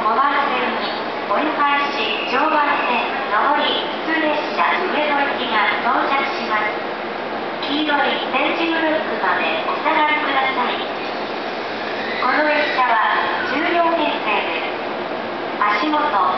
5番線に折り返し乗馬線上り普通列車上野行きが到着します。黄色い天神ブルックまでお下がりください。この列車は14編成です足元